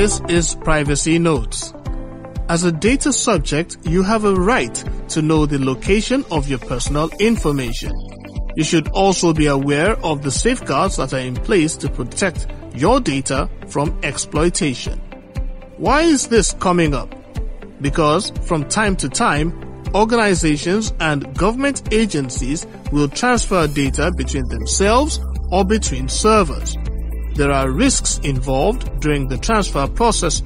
This is Privacy Notes. As a data subject, you have a right to know the location of your personal information. You should also be aware of the safeguards that are in place to protect your data from exploitation. Why is this coming up? Because from time to time, organizations and government agencies will transfer data between themselves or between servers. There are risks involved during the transfer process.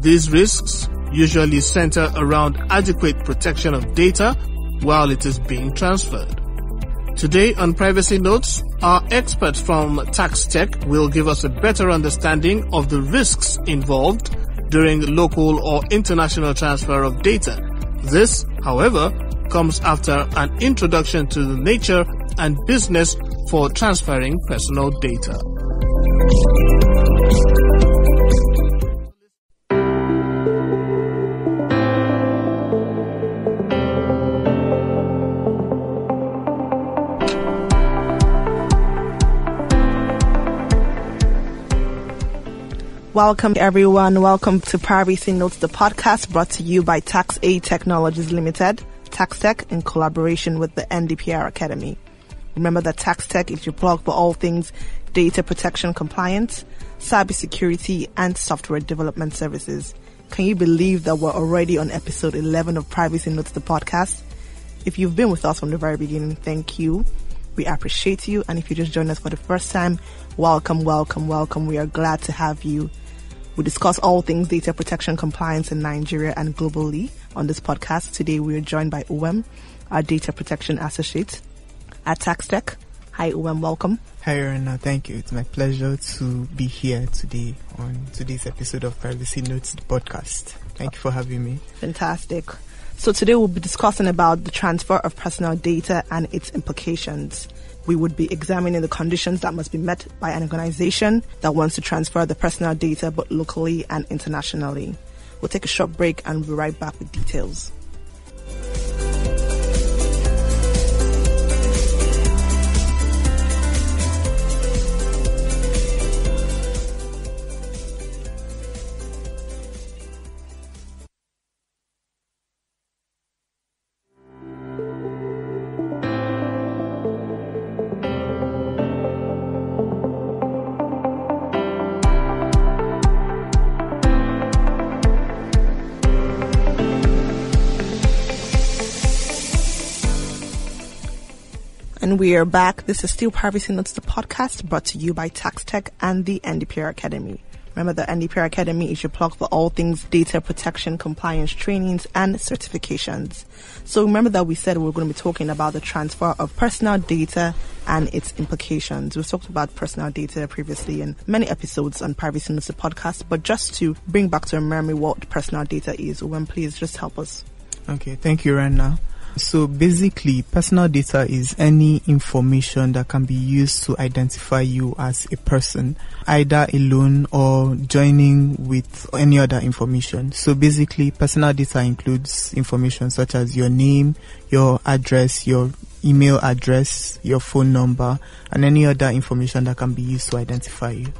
These risks usually center around adequate protection of data while it is being transferred. Today on Privacy Notes, our expert from TaxTech will give us a better understanding of the risks involved during local or international transfer of data. This, however, comes after an introduction to the nature and business for transferring personal data. Welcome everyone. Welcome to Privacy Notes, the podcast brought to you by Taxaide Technologies Limited, TaxTech in collaboration with the NDPR Academy. Remember that TaxTech is your plug for all things data protection compliance, cybersecurity, and software development services. Can you believe that we're already on episode 11 of Privacy Notes, the podcast? If you've been with us from the very beginning, thank you. We appreciate you. And if you just joined us for the first time, welcome, welcome, welcome. We are glad to have you. We discuss all things data protection compliance in Nigeria and globally on this podcast. Today we are joined by Uwem, our data protection associate at TaxTech. Hi Uwem, welcome. Hi Rena, thank you. It's my pleasure to be here today on today's episode of Privacy Notes podcast. Thank you for having me. Fantastic. So today we'll be discussing about the transfer of personal data and its implications we would be examining the conditions that must be met by an organization that wants to transfer the personal data both locally and internationally. We'll take a short break and we'll be right back with details. And we are back. This is still Privacy Notes, the podcast brought to you by TaxTech and the NDPR Academy. Remember the NDPR Academy is your plug for all things data protection, compliance trainings, and certifications. So remember that we said we we're going to be talking about the transfer of personal data and its implications. We've talked about personal data previously in many episodes on Privacy Notes, the podcast, but just to bring back to memory what personal data is, when please just help us. Okay, thank you, Rana. So basically, personal data is any information that can be used to identify you as a person, either alone or joining with any other information. So basically, personal data includes information such as your name, your address, your email address, your phone number, and any other information that can be used to identify you.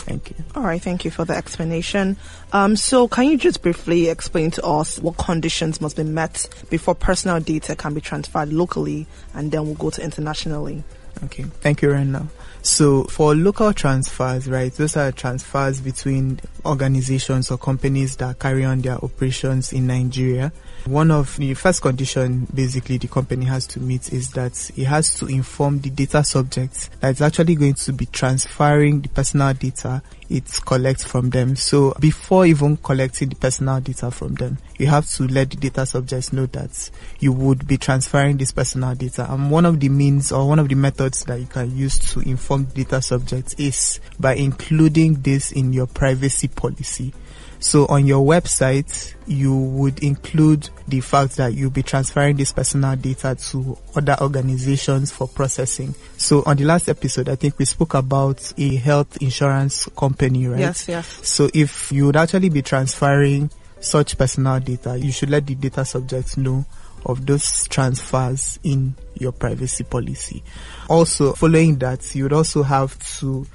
Thank you. All right, thank you for the explanation. Um, so, can you just briefly explain to us what conditions must be met before personal data can be transferred locally and then we'll go to internationally? Okay, thank you, Rena. So for local transfers, right, those are transfers between organizations or companies that carry on their operations in Nigeria. One of the first condition basically the company has to meet is that it has to inform the data subjects that it's actually going to be transferring the personal data it collects from them. So before even collecting the personal data from them, you have to let the data subjects know that you would be transferring this personal data. And one of the means or one of the methods that you can use to inform data subjects is by including this in your privacy policy. So on your website, you would include the fact that you'll be transferring this personal data to other organizations for processing. So on the last episode, I think we spoke about a health insurance company, right? Yes, yes. So if you would actually be transferring such personal data, you should let the data subjects know of those transfers in your privacy policy. Also, following that, you would also have to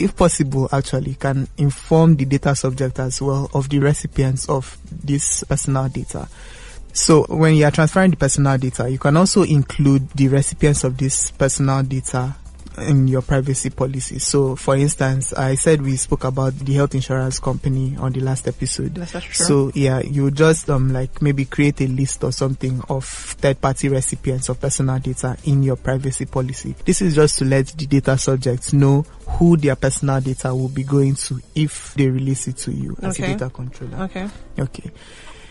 if possible, actually, can inform the data subject as well of the recipients of this personal data. So when you are transferring the personal data, you can also include the recipients of this personal data in your privacy policy. So, for instance, I said we spoke about the health insurance company on the last episode. That's true. So, yeah, you just um like maybe create a list or something of third-party recipients of personal data in your privacy policy. This is just to let the data subjects know who their personal data will be going to if they release it to you as Okay. a data controller. Okay. Okay.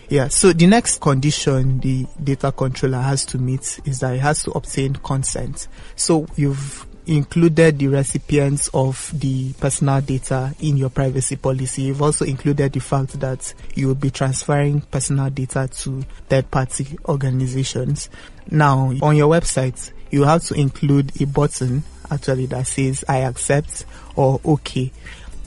Yeah, so the next condition the data controller has to meet is that it has to obtain consent. So you've included the recipients of the personal data in your privacy policy. You've also included the fact that you will be transferring personal data to third party organizations. Now, on your website, you have to include a button actually that says I accept or okay.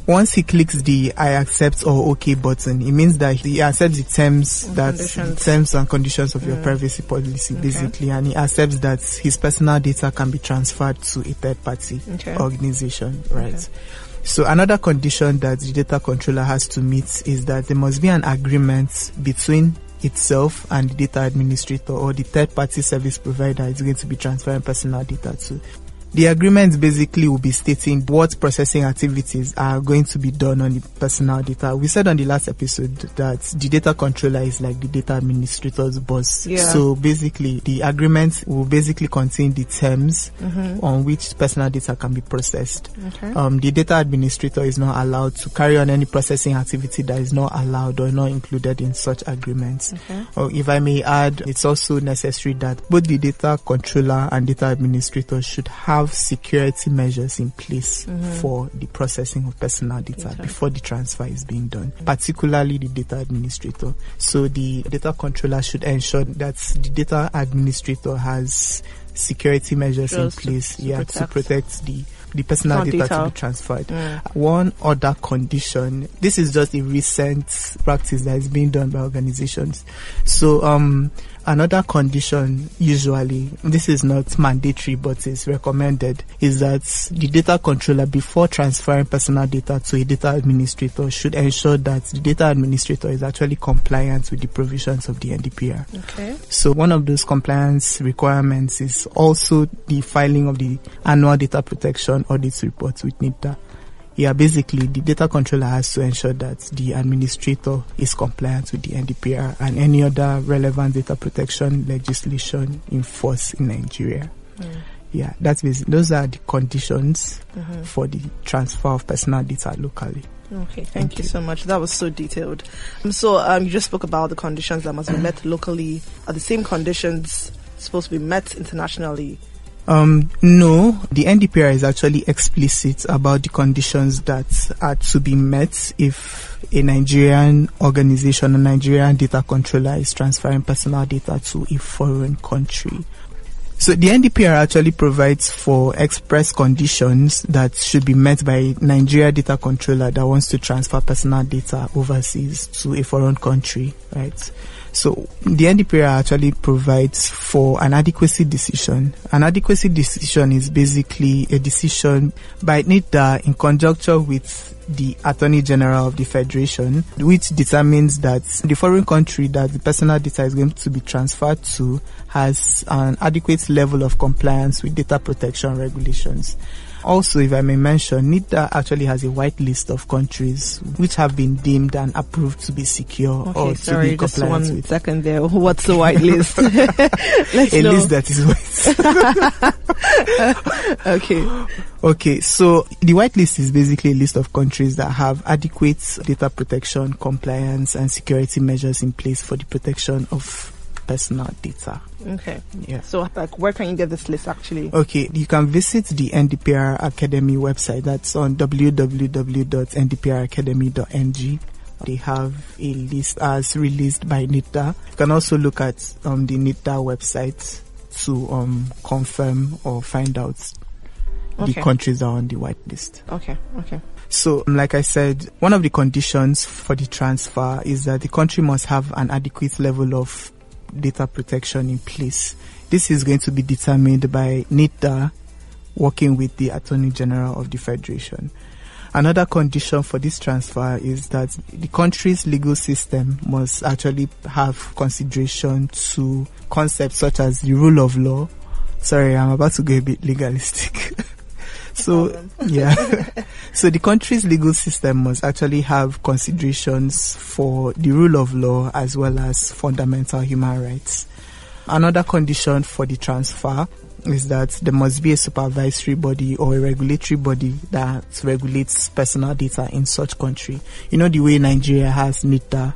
Once he clicks the I accept or OK button, it means that he accepts the terms And that conditions. terms and conditions of your Mm. privacy policy, Okay. basically, and he accepts that his personal data can be transferred to a third party Okay. organization, right? Okay. So another condition that the data controller has to meet is that there must be an agreement between itself and the data administrator or the third party service provider it's going to be transferring personal data to. The agreement basically will be stating what processing activities are going to be done on the personal data. We said on the last episode that the data controller is like the data administrator's boss. Yeah. So basically the agreement will basically contain the terms Mm-hmm. on which personal data can be processed. Okay. Um, the data administrator is not allowed to carry on any processing activity that is not allowed or not included in such agreements. Okay. Or if I may add, it's also necessary that both the data controller and data administrator should have security measures in place for the processing of personal data Data. before the transfer is being done, particularly the data administrator. So the data controller should ensure that the data administrator has security measures in Just to- place, to yeah, to protect. protect the the personal Personal data, to be transferred. Mm. One other condition, this is just a recent practice that is being done by organizations. So, um, another condition, usually, this is not mandatory, but is recommended, is that the data controller, before transferring personal data to a data administrator, should ensure that the data administrator is actually compliant with the provisions of the NDPR. Okay. So one of those compliance requirements is also the filing of the annual data protection audit report with NITDA. Yeah, basically the data controller has to ensure that the administrator is compliant with the NDPR and any other relevant data protection legislation in force in Nigeria. Mm. Yeah, that's basic. Those are the conditions Mhm. for the transfer of personal data locally. Okay, thank, Thank you you. so much. That was so detailed. Um, so, um, you just spoke about the conditions that must be met locally. Are the same conditions supposed to be met internationally? Um, no, the NDPR is actually explicit about the conditions that are to be met if a Nigerian organization, a Nigerian data controller is transferring personal data to a foreign country. So the NDPR actually provides for express conditions that should be met by a Nigeria data controller that wants to transfer personal data overseas to a foreign country, right? So the NDPR actually provides for an adequacy decision. An adequacy decision is basically a decision by NITDA in conjunction with the Attorney General of the Federation, which determines that the foreign country that the personal data is going to be transferred to has an adequate level of compliance with data protection regulations. Also, if I may mention, NITDA actually has a white list of countries which have been deemed and approved to be secure Okay, or to sorry, be just compliant one with. second there. What's the white list? Let's A know. list that is white. okay. Okay, so the white list is basically a list of countries that have adequate data protection, compliance, and security measures in place for the protection of personal data. Okay. Yeah. So, like, where can you get this list actually? Okay, you can visit the NDPR Academy website. That's on www.ndpracademy.ng. They have a list as released by NITDA. You can also look at um, the NITDA website to um, confirm or find out the countries that are on the white list. Okay. Okay. So, um, like I said, one of the conditions for the transfer is that the country must have an adequate level of data protection in place. This is going to be determined by NITDA working with the Attorney General of the Federation. Another condition for this transfer is that the country's legal system must actually have consideration to concepts such as the rule of law. Sorry, I'm about to go a bit legalistic. so, yeah. so the country's legal system must actually have considerations for the rule of law as well as fundamental human rights. Another condition for the transfer is that there must be a supervisory body or a regulatory body that regulates personal data in such country. You know the way Nigeria has NITDA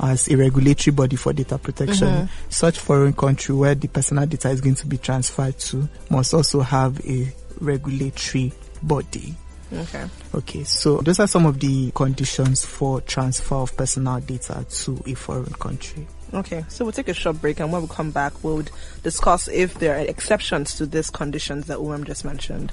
as a regulatory body for data protection. Mm-hmm. Such foreign country where the personal data is going to be transferred to must also have a regulatory body. Okay. Okay, so those are some of the conditions for transfer of personal data to a foreign country. Okay, so we'll take a short break and when we come back, we'll discuss if there are exceptions to these conditions that UM just mentioned.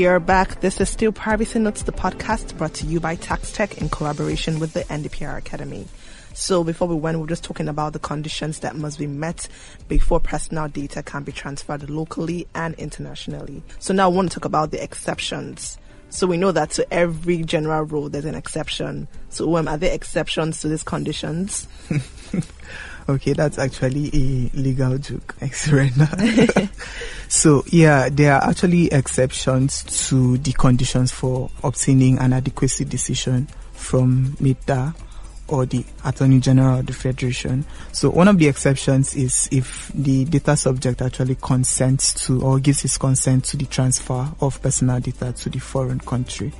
We are back. This is still Privacy Notes, the podcast brought to you by TaxTech in collaboration with the NDPR Academy. So before we went, we were just talking about the conditions that must be met before personal data can be transferred locally and internationally. So now I want to talk about the exceptions. So we know that to every general rule, there's an exception. So um, are there exceptions to these conditions? Okay, that's actually a legal joke, so yeah, there are actually exceptions to the conditions for obtaining an adequacy decision from NITDA or the Attorney General of the Federation. So one of the exceptions is if the data subject actually consents to or gives his consent to the transfer of personal data to the foreign country.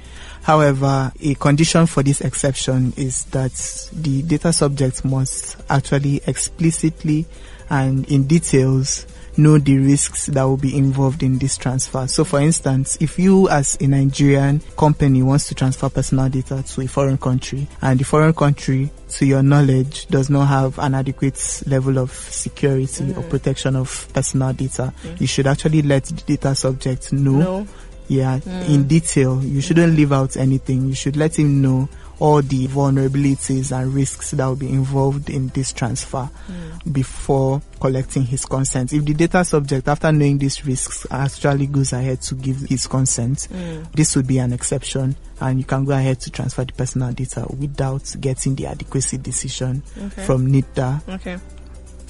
However, a condition for this exception is that the data subject must actually explicitly and in details know the risks that will be involved in this transfer. So for instance, if you as a Nigerian company wants to transfer personal data to a foreign country and the foreign country to your knowledge does not have an adequate level of security mm. or protection of personal data, mm. you should actually let the data subject know no yeah, mm. in detail. You shouldn't leave out anything. You should let him know all the vulnerabilities and risks that will be involved in this transfer mm. before collecting his consent. If the data subject, after knowing these risks, actually goes ahead to give his consent, mm. this would be an exception and you can go ahead to transfer the personal data without getting the adequacy decision okay. from NITDA. Okay.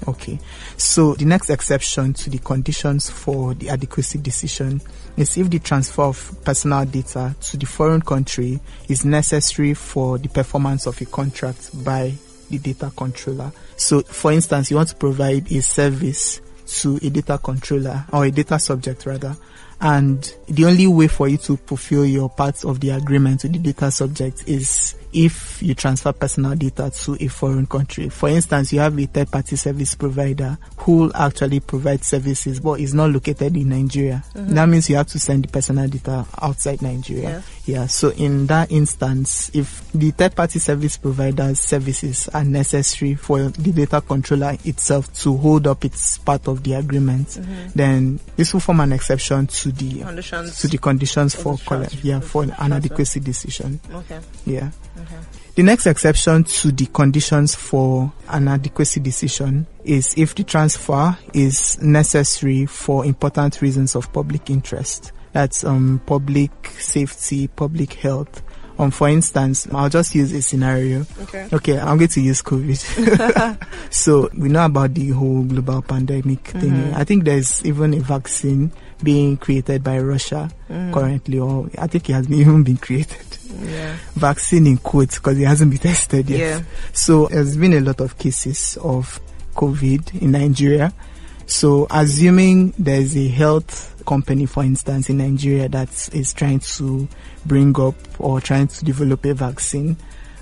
Okay. So the next exception to the conditions for the adequacy decision is if the transfer of personal data to the foreign country is necessary for the performance of a contract by the data controller. So for instance, you want to provide a service to a data controller or a data subject rather and the only way for you to fulfill your part of the agreement with the data subject is if you transfer personal data to a foreign country. For instance, you have a third party service provider who actually provides services but is not located in Nigeria. Mm-hmm. That means you have to send the personal data outside Nigeria. Yeah. yeah. So in that instance, if the third party service provider's services are necessary for the data controller itself to hold up its part of the agreement, mm-hmm. then this will form an exception to the conditions to the conditions for yeah for an adequacy decision. Okay. Yeah. Okay. The next exception to the conditions for an adequacy decision is if the transfer is necessary for important reasons of public interest. That's um, public safety, public health. Um, for instance, I'll just use a scenario. Okay. Okay, I'm going to use COVID. so we know about the whole global pandemic mm-hmm. thing. I think there's even a vaccine being created by Russia mm. currently, or I think it hasn't even been created. Yeah. Vaccine in quotes because it hasn't been tested yet. Yeah. So there's been a lot of cases of COVID in Nigeria. So assuming there's a health company, for instance, in Nigeria that is trying to bring up or trying to develop a vaccine,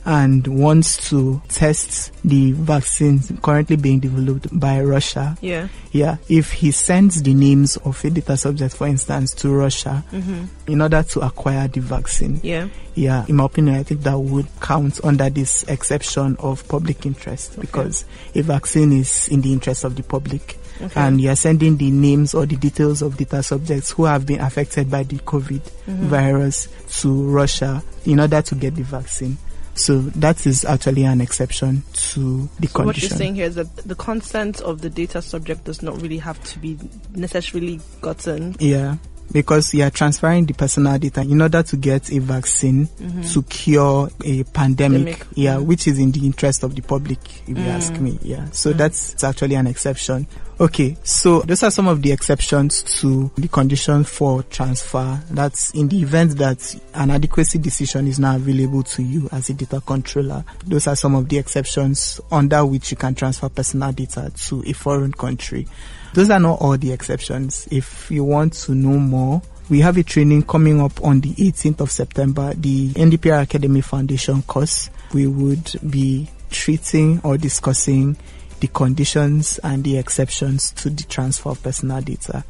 and wants to test the vaccines currently being developed by Russia. Yeah. Yeah. If he sends the names of a data subject, for instance, to Russia mm-hmm. in order to acquire the vaccine. Yeah. Yeah. In my opinion, I think that would count under this exception of public interest okay. because a vaccine is in the interest of the public Okay. And you're sending the names or the details of data subjects who have been affected by the COVID mm-hmm. virus to Russia in order to get the vaccine. So that is actually an exception to the so condition. What you're saying here is that the consent of the data subject does not really have to be necessarily gotten. Yeah because you are transferring the personal data in order to get a vaccine mm-hmm. to cure a pandemic, pandemic. yeah, mm-hmm. which is in the interest of the public, if mm. you ask mm. me, yeah. So mm. that's actually an exception. Okay, so those are some of the exceptions to the condition for transfer. That's in the event that an adequacy decision is not available to you as a data controller. Those are some of the exceptions under which you can transfer personal data to a foreign country. Those are not all the exceptions. If you want to know more, we have a training coming up on the 18th of September, the NDPR Academy Foundation course. We would be treating or discussing the conditions and the exceptions to the transfer of personal data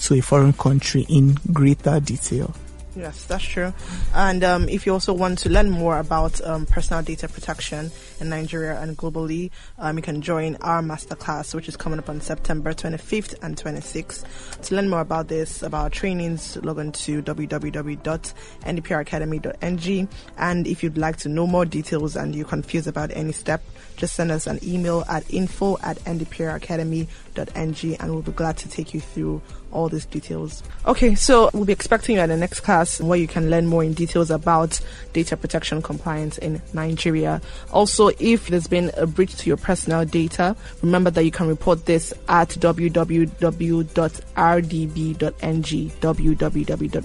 to a foreign country in greater detail. Yes, that's true. And um, if you also want to learn more about um, personal data protection in Nigeria and globally, um, you can join our masterclass, which is coming up on September 25th and 26th. To learn more about this, about trainings, log on to www.ndpracademy.ng. And if you'd like to know more details and you're confused about any step, just send us an email at info at ndpracademy.ng and we'll be glad to take you through all these details. Okay, so we'll be expecting you at the next class where you can learn more in details about data protection compliance in Nigeria. Also, if there's been a breach to your personal data, remember that you can report this at www.rdb.ng, www.rdb.ng.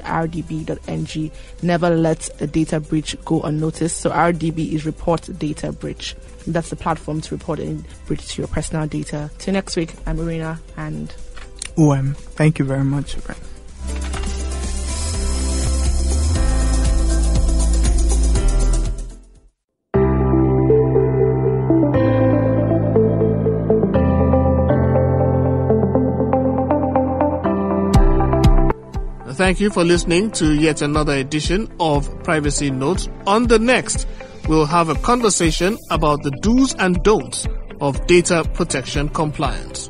Never let a data breach go unnoticed. So RDB is report data breach. That's the platform to report any breach to your personal data. Till next week, I'm Urenna and Uwem. Thank you very much. Thank you for listening to yet another edition of Privacy Notes. On the next, we'll have a conversation about the do's and don'ts of data protection compliance.